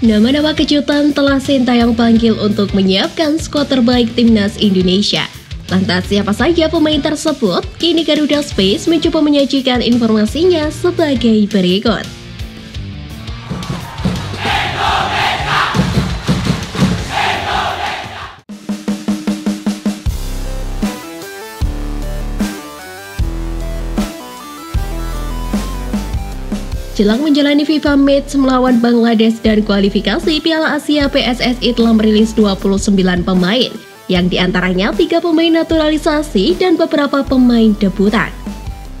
Nama-nama kejutan telah Sintayong panggil untuk menyiapkan skuad terbaik timnas Indonesia. Lantas siapa saja pemain tersebut? Kini Garuda Space mencoba menyajikan informasinya sebagai berikut. Jelang menjalani FIFA Match melawan Bangladesh dan kualifikasi Piala Asia PSSI telah merilis 29 pemain, yang di antaranya tiga pemain naturalisasi dan beberapa pemain debutan.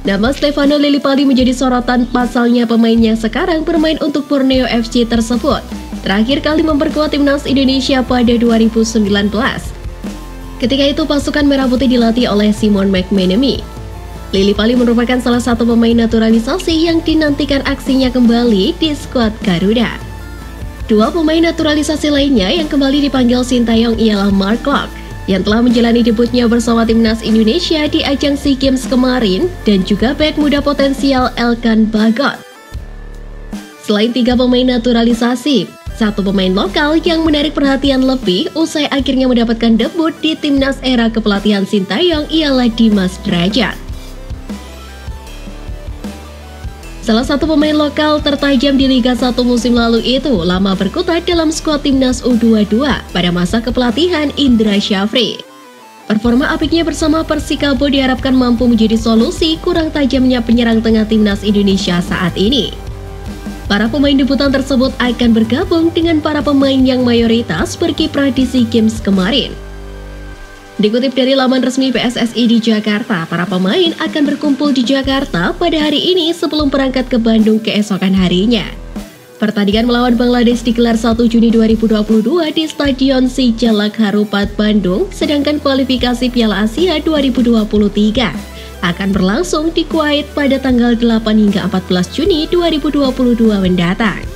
Nama Stefano Lillipali menjadi sorotan pasalnya pemain yang sekarang bermain untuk Borneo FC tersebut. Terakhir kali memperkuat timnas Indonesia pada 2019. Ketika itu pasukan merah putih dilatih oleh Simon McManamy. Lili Pali merupakan salah satu pemain naturalisasi yang dinantikan aksinya kembali di skuad Garuda. Dua pemain naturalisasi lainnya yang kembali dipanggil Sintayong ialah Mark Clark yang telah menjalani debutnya bersama timnas Indonesia di ajang SEA Games kemarin dan juga back muda potensial Elkan Bagot. Selain tiga pemain naturalisasi, satu pemain lokal yang menarik perhatian lebih usai akhirnya mendapatkan debut di timnas era kepelatihan Sintayong ialah Dimas Derajat. Salah satu pemain lokal tertajam di Liga 1 musim lalu itu lama berkutat dalam skuad timnas U22 pada masa kepelatihan Indra Syafri. Performa apiknya bersama Persikabo diharapkan mampu menjadi solusi kurang tajamnya penyerang tengah timnas Indonesia saat ini. Para pemain debutan tersebut akan bergabung dengan para pemain yang mayoritas berkiprah di SEA Games kemarin. Dikutip dari laman resmi PSSI di Jakarta, para pemain akan berkumpul di Jakarta pada hari ini sebelum berangkat ke Bandung keesokan harinya. Pertandingan melawan Bangladesh digelar 1 Juni 2022 di Stadion Sijalak Harupat Bandung, sedangkan kualifikasi Piala Asia 2023 akan berlangsung di Kuwait pada tanggal 8 hingga 14 Juni 2022 mendatang.